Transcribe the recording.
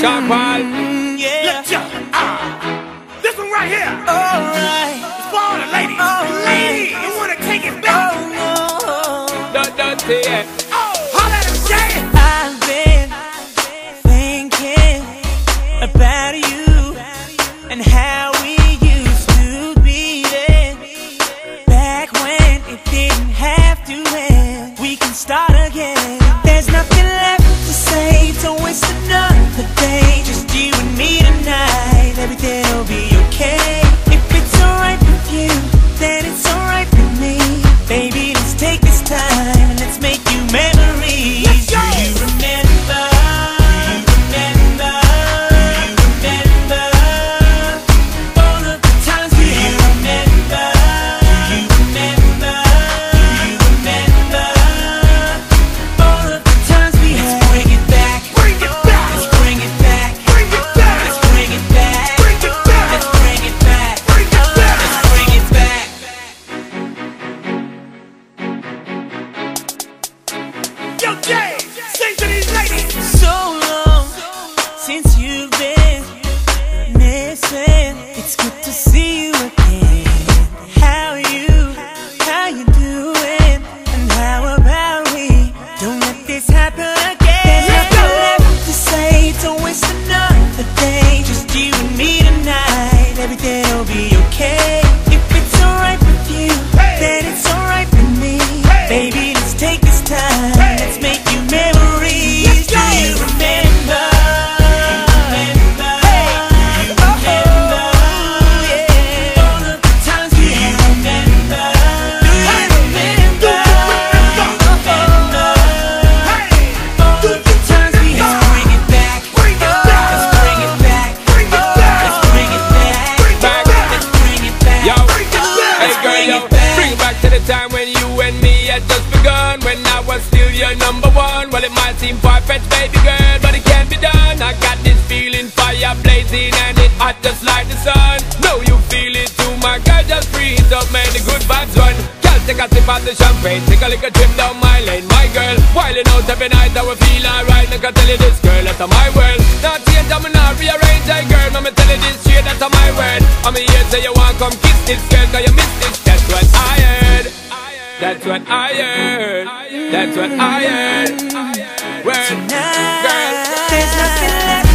Sean Paul. Mm, yeah. Let's jump. Ah. This one right here. Alright. It's for all the ladies. All right. Ladies, you wanna take it back? Oh no. Don't, don't say it. Since you've been time when you and me had just begun. When I was still your number one. Well, it might seem far-fetched, baby girl, but it can be done. I got this feeling, fire blazing, and it hot just like the sun. Know you feel it too, my girl, just breathe up, man. The good vibes run. Girl, take a sip of the champagne, take a little trip down my lane, my girl. Wilding out every night, I will feel alright. I can tell you this, girl, that's my world. Not change, I'm not rearrange, hey girl. I'ma tell you this straight, that's my word. I'm here, say you want come kiss this girl, cause you miss this. That's what I heard. That's what I heard. Word, girl. There's nothing left